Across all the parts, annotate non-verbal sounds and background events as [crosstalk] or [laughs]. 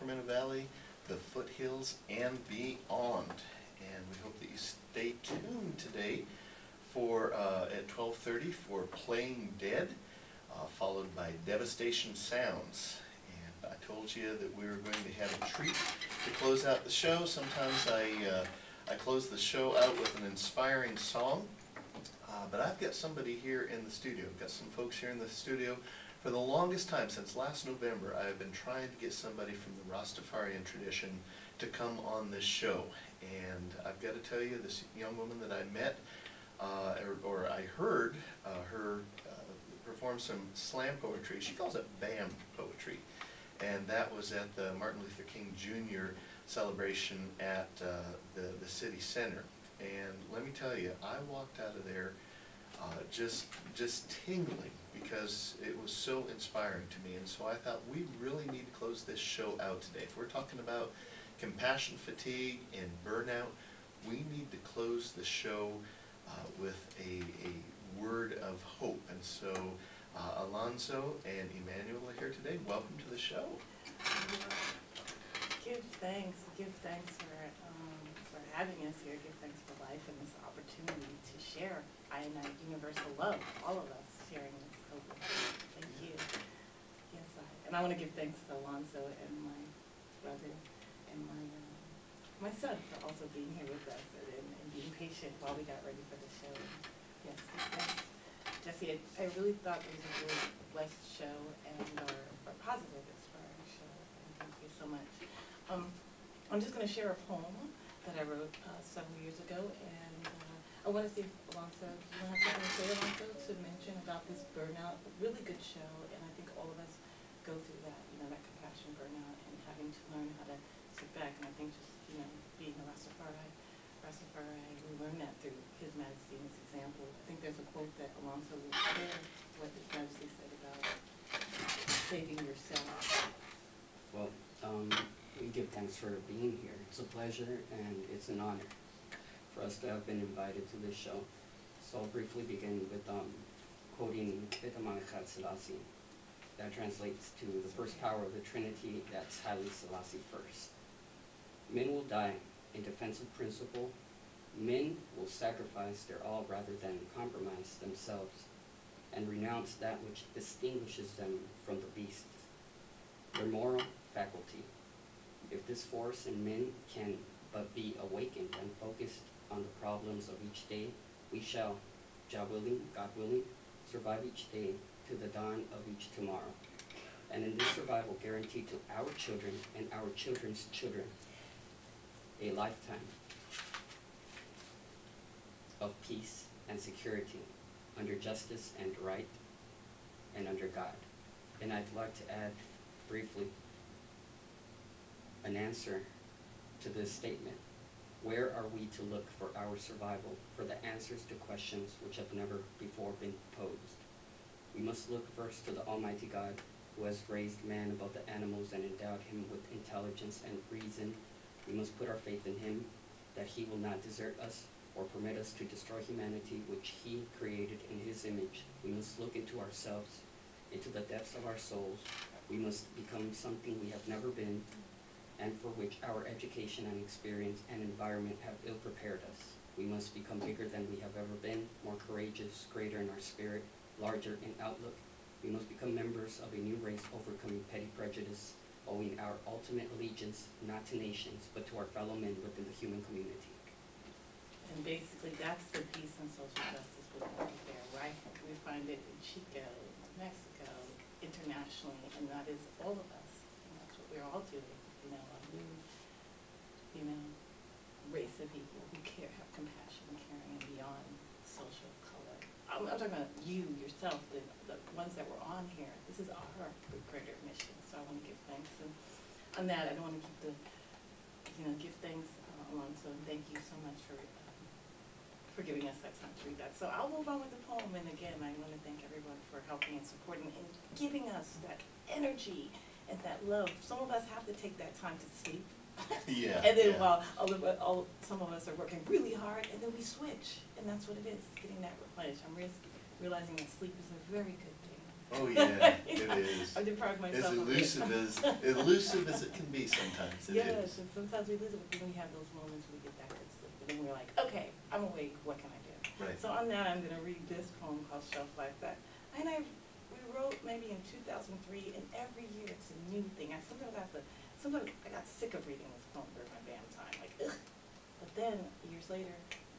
Sacramento Valley, the foothills, and beyond. And we hope that you stay tuned today for, uh, at twelve thirty for Playing Dead, uh, followed by Devastation Sounds. And I told you that we were going to have a treat to close out the show. Sometimes I, uh, I close the show out with an inspiring song. Uh, but I've got somebody here in the studio, I've got some folks here in the studio. For the longest time, since last November, I've been trying to get somebody from the Rastafarian tradition to come on this show. And I've got to tell you, this young woman that I met, uh, or, or I heard uh, her uh, perform some slam poetry. She calls it BAM poetry. And that was at the Martin Luther King Jr. celebration at uh, the, the city center. And let me tell you, I walked out of there uh, just, just tingling because it was so inspiring to me. And so I thought we really need to close this show out today. If we're talking about compassion fatigue and burnout, we need to close the show uh, with a, a word of hope. And so uh, Alonso and Emmanuel are here today. Welcome to the show. Give thanks, give thanks for, um, for having us here, give thanks for life and this opportunity to share I Ionite Universal Love, all of us sharing Thank you. Yes, I, and I wanna give thanks to Alonso and my brother and my, uh, my son for also being here with us and, and being patient while we got ready for the show. Yes, thanks. Jesse, I, I really thought it was a really blessed show and our, our positive inspiring show, and thank you so much. Um, I'm just gonna share a poem that I wrote, uh, several years ago, and, I wanna see if Alonso, you have something to say, Alonso, to mention about this burnout? A Really good show, and I think all of us go through that, you know, that compassion burnout and having to learn how to sit back, and I think just, you know, being a Rastafari, Rastafari, we learn that through His Majesty's example. I think there's a quote that Alonso will share, what His Majesty said about saving yourself. Well, um, we give thanks for being here. It's a pleasure and it's an honor for us to have been invited to this show. So I'll briefly begin with um, quoting Itaman Khat Selassie. That translates to the first power of the Trinity, that's Haile Selassie first. Men will die in defense of principle. Men will sacrifice their all rather than compromise themselves and renounce that which distinguishes them from the beasts their moral faculty. If this force in men can but be awakened and focused on the problems of each day, we shall, Jah willing, God willing, survive each day to the dawn of each tomorrow. And in this survival guarantee to our children and our children's children a lifetime of peace and security under justice and right and under God. And I'd like to add briefly an answer to this statement. Where are we to look for our survival, for the answers to questions which have never before been posed? We must look first to the Almighty God, who has raised man above the animals and endowed him with intelligence and reason. We must put our faith in him, that he will not desert us or permit us to destroy humanity, which he created in his image. We must look into ourselves, into the depths of our souls. We must become something we have never been, and for which our education and experience and environment have ill prepared us. We must become bigger than we have ever been, more courageous, greater in our spirit, larger in outlook. We must become members of a new race overcoming petty prejudice, owing our ultimate allegiance not to nations, but to our fellow men within the human community. And basically, that's the peace and social justice movement right there, right? We find it in Chico, Mexico, internationally, and that is all of us. And that's what we're all doing, you know, race of people who care, have compassion, caring, and beyond social color. I'm, I'm talking about you, yourself, the, the ones that were on here. This is our greater mission, so I wanna give thanks. And on that, I don't wanna keep the, you know, give thanks, uh, Alonso, and thank you so much for, um, for giving us that time to read that. So I'll move on with the poem, and again, I want to thank everyone for helping and supporting and giving us that energy and that love. Some of us have to take that time to sleep. [laughs] Yeah, And then yeah. while all of, all, some of us are working really hard, and then we switch, and that's what it is, getting that replenished. I'm ris- realizing that sleep is a very good thing. Oh, yeah, [laughs] it is. I deprive myself As of it. elusive as, [laughs] elusive as it can be sometimes, it Yes, is. and sometimes we lose it, but then we have those moments when we get back to sleep, and then we're like, okay, I'm awake, what can I do? Right. So on that, I'm gonna read this poem called Shelf Life that, and I rewrote maybe in two thousand three, and every year it's a new thing. I sometimes have to, sometimes I got sick of reading this poem during my band time, like, ugh. But then, years later,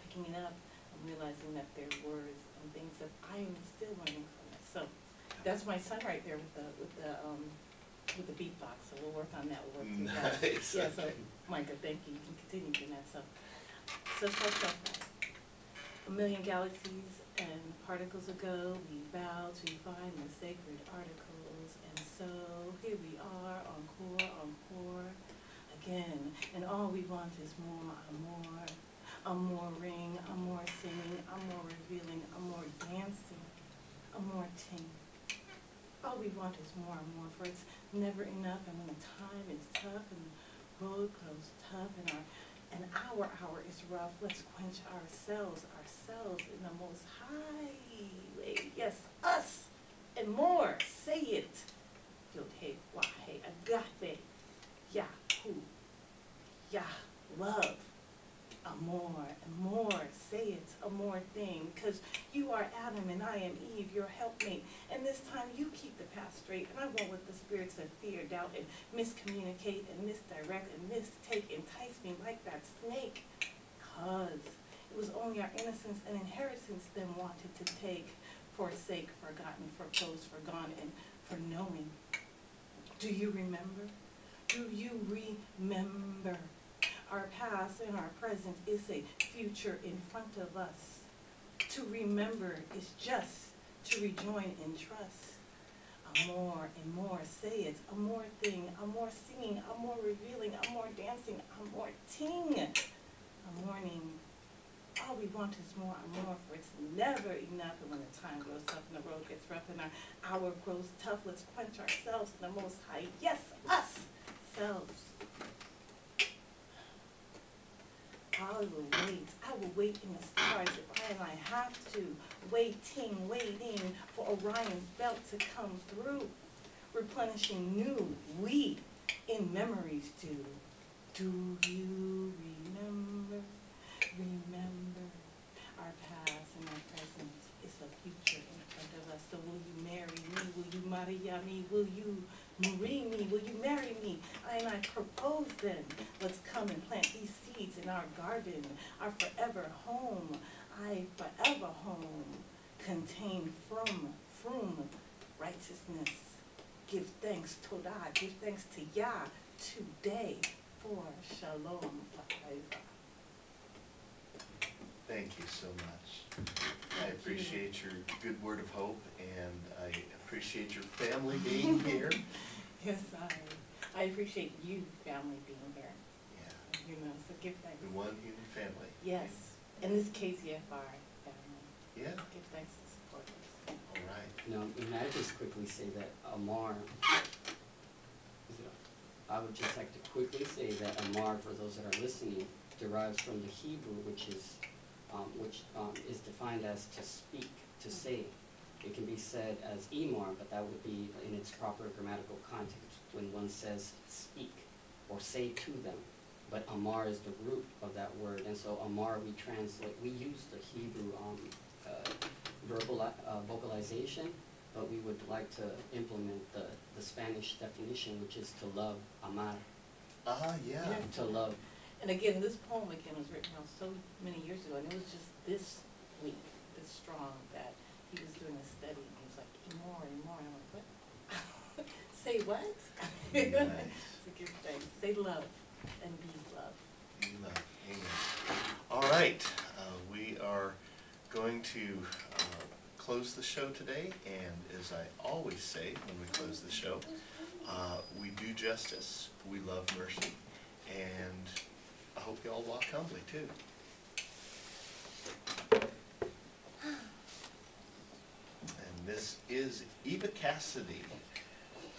picking it up, I'm realizing that there are words and things that I am still learning from it. So, that's my son right there with the, with the, um, with the beatbox, so we'll work on that, we'll work. [laughs] Nice, Yeah, so. Micah, thank you, you can continue doing that, so. So Shelf Life. A million galaxies and particles ago, we vowed to find the sacred articles, and so here we are, encore, encore, again, and all we want is more, more, a more ring, a more singing, a more revealing, a more dancing, a more ting. All we want is more and more, for it's never enough, and when the time is tough and the road grows tough and our, and our hour is rough, let's quench ourselves, ourselves in the most high. Way. Yes, us. And more, say it. Yod hey, wah hey, agape, Yahoo, Yah, love, a more and more, say it, a more thing, cause you are Adam and I am Eve, your helpmate, and this time you keep the path straight, and I won't let the spirits of doubt, and miscommunicate and misdirect and mistake entice me like that snake, cause it was only our innocence and inheritance them wanted to take, forsake, forgotten, foreclosed, forgone, and for knowing. Do you remember? Do you remember? Our past and our present is a future in front of us. To remember is just to rejoin in trust. More and more, say it, a more thing, a more singing, a more revealing, a more dancing, a more ting, a morning. All we want is more and more, for it's never enough, and when the time grows tough and the road gets rough and our hour grows tough, let's quench ourselves in the most high, yes, us, selves. I will wait, I will wait in the stars if I and I have to, waiting, waiting for Orion's belt to come through, replenishing new, we in memories do. Do you remember, remember our past and our present is a future in front of us, so will you marry me, will you Maria me, will you marry me, will you marry me? I propose then, let's come and plant these seeds in our garden, our forever home, I forever home, contain from, from righteousness. Give thanks to God, give thanks to Yah today for shalom forever. Thank you so much. I appreciate your good word of hope, and I appreciate your family being [laughs] here. Yes, I, I appreciate you, family, being here, Yeah, you know, so give thanks. the one human family. Yes, and this KZFR family, Yeah, give thanks to supporters. all right. Now, may I just quickly say that Amar, is it- I would just like to quickly say that Amar, for those that are listening, derives from the Hebrew, which is, um, which, um, is defined as to speak, to say. It can be said as Emor, but that would be in its proper grammatical context, when one says speak or say to them. But Amar is the root of that word, and so Amar, we translate, we use the Hebrew, um, uh, verbal, uh, vocalization, but we would like to implement the, the Spanish definition, which is to love, amar, Ah, yeah. Yeah. to love. And again, this poem again was written out so many years ago, and it was just this week, this strong, that he was doing a study, and he was like, more and more, I'm like, what? [laughs] Say what? [laughs] Nice. So give thanks, say love, and be love. Love, amen. All right, uh, we are going to uh, close the show today, and as I always say when we close the show, uh, we do justice, we love mercy, and I hope you all walk humbly too. This is Eva Cassidy.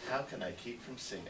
How can I keep from singing?